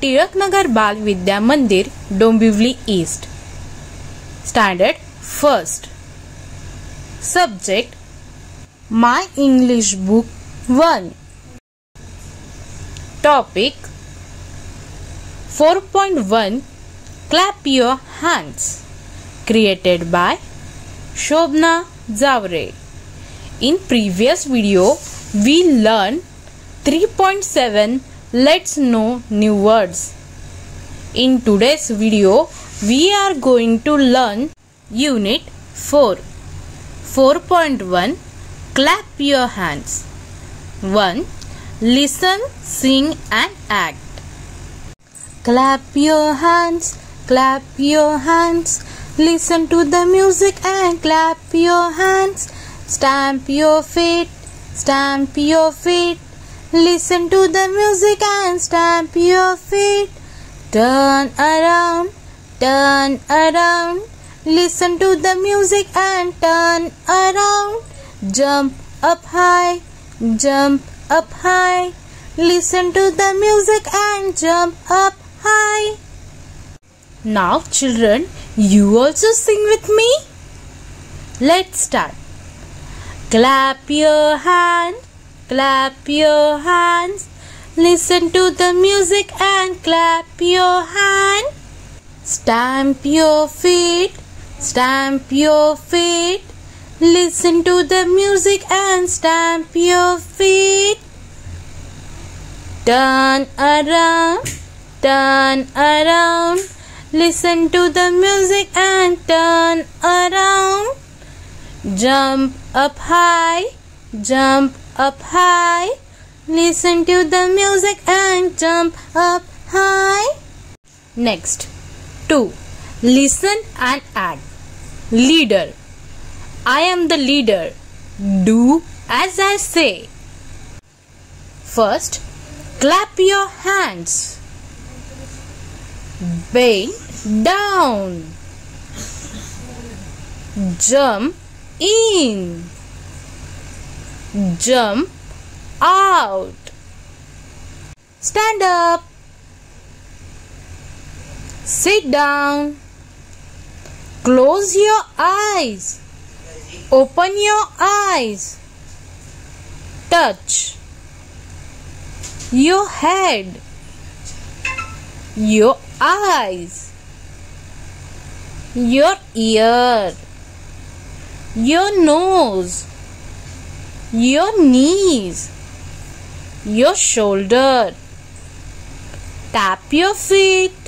Tilaknagar Bal Vidya Mandir Dombivli east standard first subject my English book one topic 4.1 Clap Your Hands created by Shobna Zavre. In previous video we learned 3.7 Let's know new words. In today's video we are going to learn Unit 4 4.1 Clap Your Hands 1. Listen, sing and act. Clap your hands, clap your hands. Listen to the music and clap your hands. Stamp your feet, stamp your feet. Listen to the music and stamp your feet. Turn around, turn around. Listen to the music and turn around. Jump up high, jump up high. Listen to the music and jump up high. Now, children, you also sing with me. Let's start. Clap your hands, clap your hands. Listen to the music and clap your hand. Stamp your feet, stamp your feet. Listen to the music and stamp your feet. Turn around turn around. Listen to the music and turn around. Jump up high, jump up high. Listen to the music and jump up high. Next, 2. Listen and act. Leader. I am the leader. Do as I say. First, clap your hands bend down jump in jump out. Stand up. Sit down. Close your eyes. Open your eyes. Touch your head. Your eyes, your ear, your nose, your knees, your shoulder. Tap your feet.